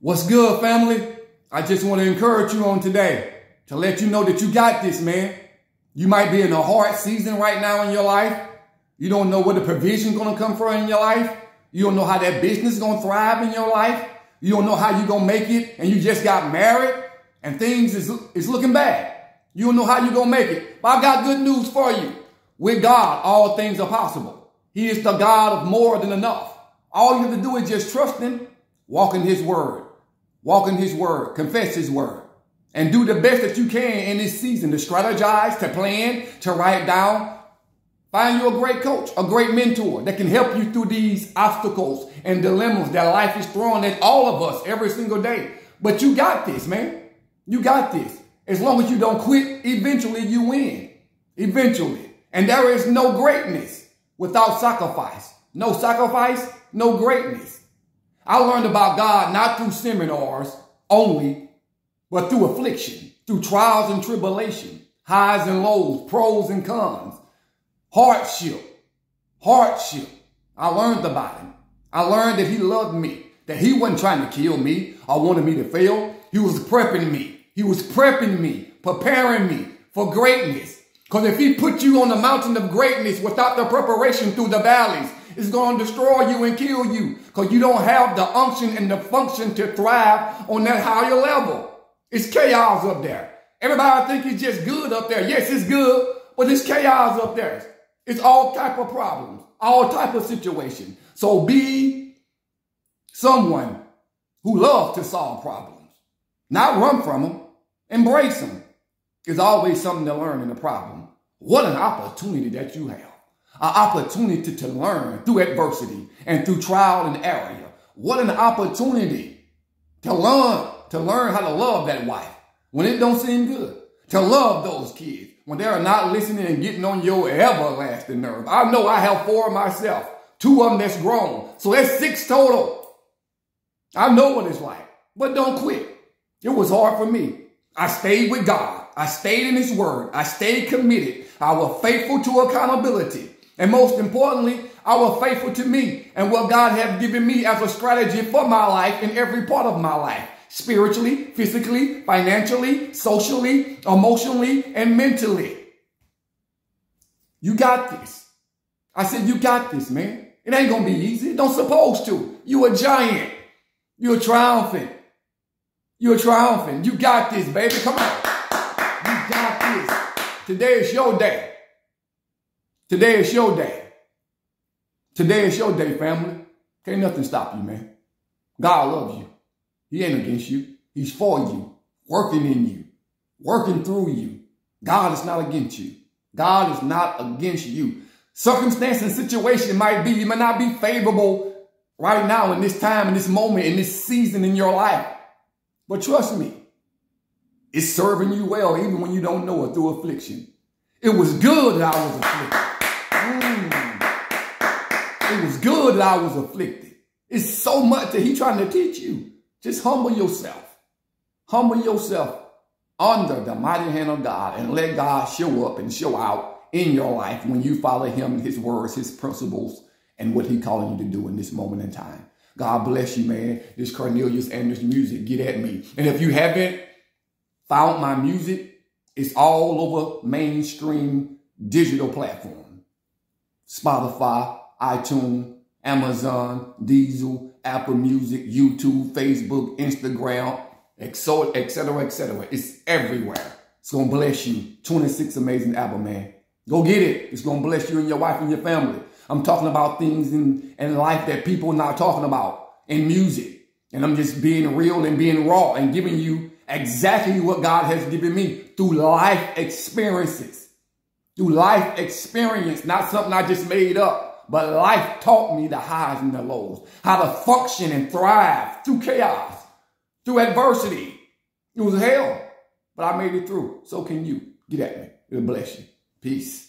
What's good, family? I just want to encourage you on today to let you know that you got this, man. You might be in a hard season right now in your life. You don't know where the provision's going to come from in your life. You don't know how that business is going to thrive in your life. You don't know how you're going to make it and you just got married and things is, is looking bad. You don't know how you're going to make it. But I've got good news for you. With God, all things are possible. He is the God of more than enough. All you have to do is just trust him, walk in his word, walk in his word, confess his word, and do the best that you can in this season to strategize, to plan, to write down. Find you a great coach, a great mentor that can help you through these obstacles and dilemmas that life is throwing at all of us every single day. But you got this, man. You got this. As long as you don't quit, eventually you win. Eventually. And there is no greatness without sacrifice. No sacrifice, no greatness. I learned about God not through seminars only, but through affliction, through trials and tribulation, highs and lows, pros and cons, hardship, hardship. I learned about him. I learned that he loved me, that he wasn't trying to kill me or wanted me to fail. He was prepping me. He was prepping me, preparing me for greatness. Because if he put you on the mountain of greatness without the preparation through the valleys, it's going to destroy you and kill you because you don't have the unction and the function to thrive on that higher level. It's chaos up there. Everybody think it's just good up there. Yes, it's good, but it's chaos up there. It's all type of problems, all type of situation. So be someone who loves to solve problems, not run from them, embrace them. There's always something to learn in the problem. What an opportunity that you have an opportunity to learn through adversity and through trial and error. What an opportunity to learn, to learn how to love that wife when it don't seem good. To love those kids when they are not listening and getting on your everlasting nerve. I know I have four myself, two of them that's grown. So that's six total. I know what it's like, but don't quit. It was hard for me. I stayed with God. I stayed in his word. I stayed committed. I was faithful to accountability. And most importantly, I was faithful to me and what God has given me as a strategy for my life in every part of my life. Spiritually, physically, financially, socially, emotionally, and mentally. You got this. I said, you got this, man. It ain't gonna be easy. It don't supposed to. You a giant. You're triumphant. You're triumphant. You got this, baby. Come on. You got this. Today is your day. Today is your day. Today is your day, family. Can't nothing stop you, man. God loves you. He ain't against you. He's for you, working in you, working through you. God is not against you. God is not against you. Circumstance and situation might be, you might not be favorable right now in this time, in this moment, in this season in your life. But trust me, it's serving you well even when you don't know it through affliction. It was good that I was afflicted. It was good that I was afflicted. It's so much that he's trying to teach you. Just humble yourself. Humble yourself under the mighty hand of God and let God show up and show out in your life when you follow him, his words, his principles, and what he calling you to do in this moment in time. God bless you, man. This Cornelius Anders music, get at me. And if you haven't found my music, it's all over mainstream digital platform. Spotify, iTunes, Amazon, Deezer, Apple Music, YouTube, Facebook, Instagram, etc., etc.. It's everywhere. It's gonna bless you. 26 amazing album, man. Go get it. It's gonna bless you and your wife and your family. I'm talking about things in, in life that people are not talking about in music. And I'm just being real and being raw and giving you exactly what God has given me through life experiences. Through life experience, not something I just made up. But life taught me the highs and the lows, how to function and thrive through chaos, through adversity. It was hell, but I made it through. So can you. Get at me. It'll bless you. Peace.